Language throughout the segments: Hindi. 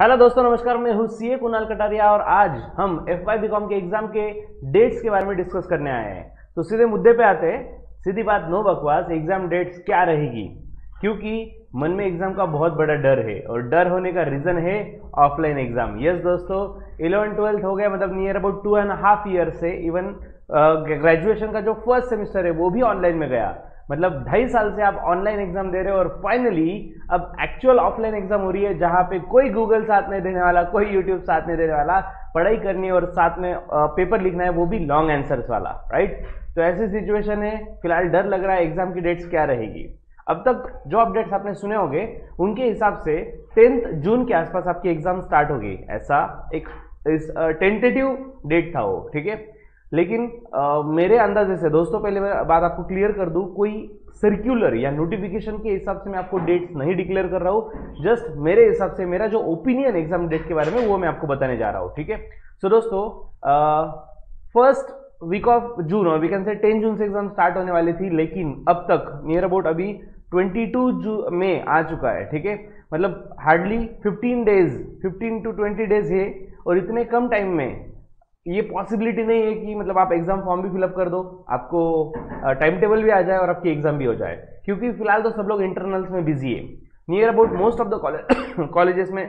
हेलो दोस्तों, नमस्कार, मैं हूँ सीए कुणाल कटारिया और आज हम एफ़ वाई बीकॉम के एग्ज़ाम के डेट्स के बारे में डिस्कस करने आए हैं। तो सीधे मुद्दे पे आते हैं। सीधी बात, नो बकवास, एग्ज़ाम डेट्स क्या रहेगी? क्योंकि मन में एग्ज़ाम का बहुत बड़ा डर है और डर होने का रीजन है ऑफलाइन एग्ज़ाम। यस दोस्तों इलेवन ट्वेल्थ हो गया मतलब near about two and half year से इवन ग्रेजुएशन का जो फ़र्स्ट सेमिस्टर है, वो भी ऑनलाइन में गया। मतलब ढाई साल से आप ऑनलाइन एग्ज़ाम दे रहे हो और फाइनली अब एक्चुअल ऑफलाइन एग्ज़ाम हो रही है जहाँ पे कोई गूगल साथ नहीं देने वाला, कोई यूट्यूब साथ नहीं देने वाला, पढ़ाई करनी और साथ में पेपर लिखना है, वो भी लॉन्ग आंसर्स वाला राइट तो ऐसी सिचुएशन है, फ़िलहाल डर लग रहा है एग्ज़ाम की डेट्स क्या रहेगी। अब तक जो अपडेट्स आपने सुने होंगे, उनके हिसाब से टेंथ जून के आसपास आपकी एग्ज़ाम स्टार्ट होगी। ऐसा एक टेंटेटिव डेट था वो, ठीक है? लेकिन आ, मेरे अंदाजे से दोस्तों पहले बात आपको क्लियर कर दूँ कोई सर्क्यूलर या नोटिफिकेशन के हिसाब से मैं आपको डेट्स नहीं डिक्लेयर कर रहा हूँ जस्ट मेरे हिसाब से मेरा जो ओपिनियन एग्ज़ाम डेट के बारे में वो मैं आपको बताने जा रहा हूँ ठीक है? सो दोस्तों फ़र्स्ट वीक ऑफ़ जून और we can say ten June से एग्ज़ाम स्टार्ट होने वाली थी लेकिन अब तक नियर अबाउट अभी 22 जून में आ चुका है ठीक है? मतलब हार्डली 15 डेज़ 15 टू 20 डेज़ है और इतने कम टाइम में ये पॉसिबिलिटी नहीं है कि मतलब आप एग्ज़ाम फॉर्म भी फिलअप कर दो, आपको टाइम टेबल भी आ जाए और आपकी एग्ज़ाम भी हो जाए। क्योंकि फ़िलहाल तो सब लोग इंटरनल्स में बिज़ी है। Near about most of the colleges में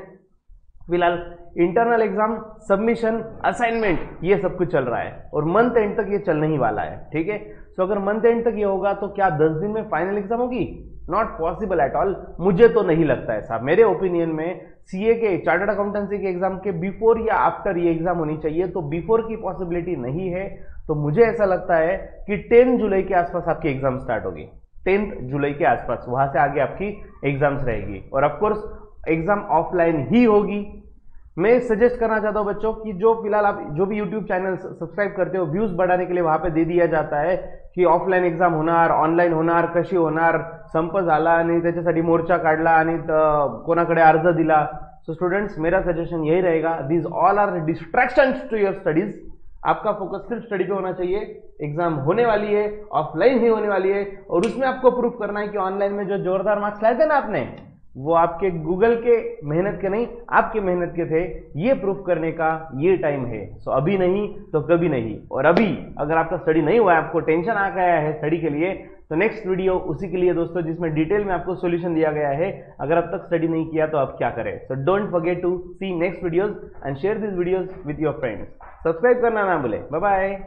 फ़िलहाल इंटरनल एग्ज़ाम सबमिशन असाइनमेंट ये सब कुछ चल रहा है। और मंथ एंड तक ये चलने ही वाला है, ठीक है? सो अगर मंथ एंड तक ये होगा तो क्या दस दिन में फाइनल एग्ज़ाम होगी? नॉट पॉसिबल एट ऑल मुझे तो नहीं लगता है साहब। मेरे ओपिनियन में सीए के चार्टर्ड अकाउंटेंसी के एग्ज़ाम के बिफोर या आफ्टर ये एग्ज़ाम होनी चाहिए तो बिफोर की पॉसिबिलिटी नहीं है। तो मुझे ऐसा लगता है कि टेन जुलाई के आसपास आपकी एग्ज़ाम स्टार्ट होगी। टेंथ जुलाई के आसपास। वहाँ से आगे आपकी एग्ज़ाम्स रहेगी। और ऑफकोर्स एग्ज़ाम ऑफलाइन ही होगी। मैं सजेस्ट करना चाहता हूँ बच्चों कि जो फ़िलहाल आप, जो भी यूट्यूब चैनल सब्सक्राइब करते हो व्यूज़ बढ़ाने के लिए वहाँ पे दे दिया जाता है। की ऑफलाईन एक्झाम होणार ऑनलाईन होणार कशी होणार संप झाला आणि त्याच्यासाठी मोर्चा काढला आणि कोणाकडे अर्ज दिला. सो स्टूडेंट्स मेरा सजेशन यही रहेगा these all are distraction to your studies आपका फोकस सिर्फ स्टडी पे होना चाहिए. एग्जाम होने वाली है ऑफलाइन ही होने वाली है और उसमें आपको प्रूफ करना है कि ऑनलाइन में जो जोरदार मार्क्स लाए थे ना आपने वो आपके गूगल के मेहनत के नहीं, आपके मेहनत के थे, ये प्रूफ करने का ये टाइम है। सो अभी नहीं तो कभी नहीं। और अभी अगर आपका स्टडी नहीं हुआ है, आपको टेंशन आ गया है स्टडी के लिए तो नेक्स्ट वीडियो उसी के लिए दोस्तों, जिसमें डिटेल में आपको सोल्यूशन दिया गया है, अगर अब तक स्टडी नहीं किया तो आप क्या करें? So don't forget to see next videos and share this videos with your friends subscribe करना ना बाय बाय